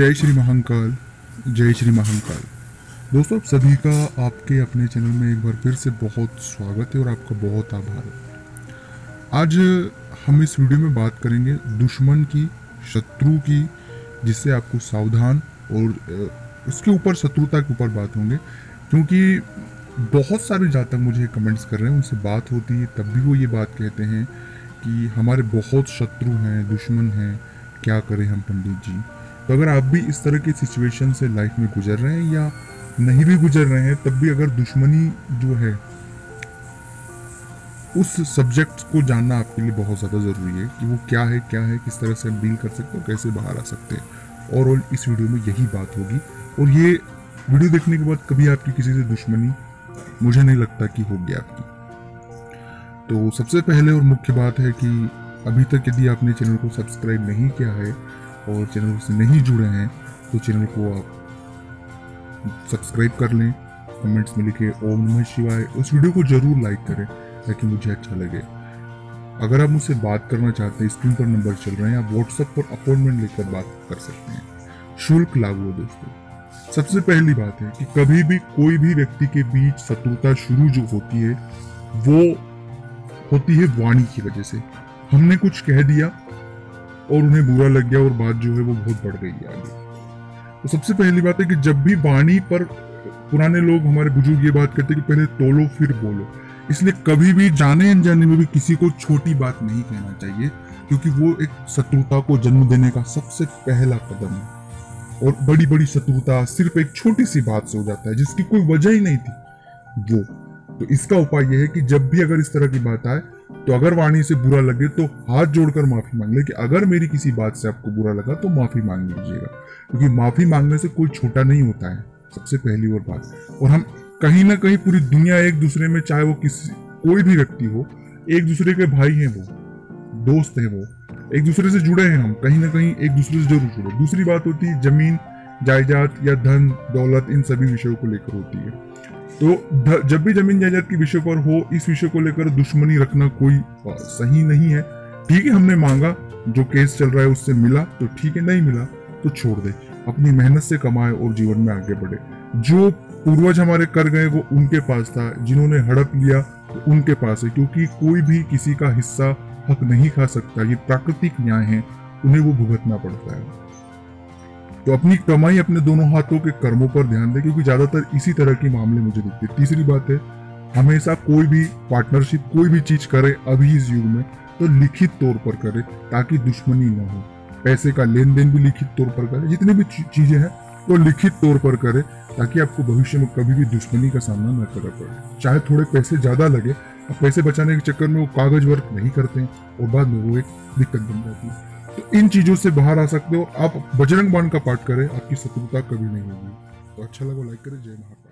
जय श्री महाकाल, जय श्री महाकाल। दोस्तों, आप सभी का आपके अपने चैनल में एक बार फिर से बहुत स्वागत है और आपका बहुत आभार। आज हम इस वीडियो में बात करेंगे दुश्मन की, शत्रु की, जिससे आपको सावधान और उसके ऊपर शत्रुता के ऊपर बात होंगे। क्योंकि बहुत सारे जातक मुझे कमेंट्स कर रहे हैं, उनसे बात होती है, तब भी वो ये बात कहते हैं कि हमारे बहुत शत्रु हैं, दुश्मन हैं, क्या करें हम पंडित जी? तो अगर आप भी इस तरह की सिचुएशन से लाइफ में गुजर रहे हैं या नहीं भी गुजर रहे हैं, तब भी अगर दुश्मनी जो है, उस सब्जेक्ट को जानना आपके लिए बहुत ज़्यादा ज़रूरी है कि वो क्या है क्या है, किस तरह से हम डील कर सकते हैं कैसे बाहर आ सकते हैं। और इस वीडियो में यही बात होगी। और ये वीडियो देखने के बाद कभी आपकी किसी से दुश्मनी, मुझे नहीं लगता कि होगी आपकी। तो सबसे पहले और मुख्य बात है कि अभी तक यदि आपने चैनल को सब्सक्राइब नहीं किया है और चैनल से नहीं जुड़े हैं तो चैनल को आप सब्सक्राइब कर लें, कमेंट्स में लिखे ओम नमः शिवाय। उस वीडियो को ज़रूर लाइक करें, ताकि मुझे अच्छा लगे। अगर आप मुझसे बात करना चाहते हैं, स्क्रीन पर नंबर चल रहे हैं, आप व्हाट्सएप पर अपॉइंटमेंट लेकर बात कर सकते हैं। शुल्क लागू है दोस्तों। सबसे पहली बात है कि कभी भी कोई भी व्यक्ति के बीच शत्रुता शुरू जो होती है, वो होती है वाणी की वजह से। हमने कुछ कह दिया और उन्हें बुरा लग गया और बात जो है वो बहुत बढ़ गई आगे। तो सबसे पहली बात है कि जब भी वाणी पर पुराने लोग हमारे बुज़ुर्ग ये बात करते कि पहले तोलो, फिर बोलो। इसलिए कभी भी जाने अनजाने में भी किसी को छोटी बात नहीं कहना चाहिए, क्योंकि वो एक शत्रुता को जन्म देने का सबसे पहला कदम है। और बड़ी बड़ी शत्रुता सिर्फ़ एक छोटी सी बात से हो जाता है, जिसकी कोई वजह ही नहीं थी। वो। तो इसका उपाय यह है कि जब भी अगर इस तरह की बात आए तो अगर वाणी से बुरा लगे तो हाथ जोड़कर माफ़ी मांग ले कि अगर मेरी किसी बात से आपको बुरा लगा तो माफ़ी मांग लीजिएगा। क्योंकि माफ़ी मांगने से कोई छोटा नहीं होता है, सबसे पहली और बात। और हम कहीं ना कहीं पूरी दुनिया एक दूसरे में, चाहे वो किसी, कोई भी व्यक्ति हो, एक दूसरे के भाई हैं वो, दोस्त हैं वो, एक दूसरे से जुड़े हैं हम, कहीं ना कहीं एक दूसरे से ज़रूर जुड़े। दूसरी बात होती है, ज़मीन, जायदाद या धन, दौलत, इन सभी विषयों को लेकर होती है। तो जब भी ज़मीन जायदाद के विषय पर हो, इस विषय को लेकर दुश्मनी रखना कोई सही नहीं है। ठीक है, हमने मांगा, जो केस चल रहा है उससे मिला तो ठीक है, नहीं मिला तो छोड़ दे। अपनी मेहनत से कमाए और जीवन में आगे बढ़े। जो पूर्वज हमारे कर गए, वो उनके पास था। जिन्होंने हड़प लिया तो उनके पास है। क्योंकि कोई भी किसी का हिस्सा हक नहीं खा सकता। ये प्राकृतिक न्याय है, उन्हें वो भुगतना पड़ता है। तो अपनी कमाई अपने दोनों हाथों के कर्मों पर ध्यान दें, क्योंकि ज़्यादातर इसी तरह के मामले मुझे दिखते हैं। तीसरी बात है, हमेशा कोई भी पार्टनरशिप कोई भी चीज़ करे, अभी इस युग में तो लिखित तौर पर करे, ताकि दुश्मनी न हो। पैसे का लेन देन भी लिखित तौर पर करे, जितनी भी चीज़ें हैं वो लिखित तौर पर करे, ताकि आपको भविष्य में कभी भी दुश्मनी का सामना न करना पड़े। चाहे थोड़े पैसे ज़्यादा लगे पैसे बचाने के चक्कर में वो कागज़ वर्क नहीं करते हैं, और बाद में वो एक दिक्कत बन जाती है। तो इन चीज़ों से बाहर आ सकते हो। आप बजरंग बाण का पाठ करें, आपकी शत्रुता कभी नहीं होगी। तो अच्छा लगा लाइक करें। जय महाकाल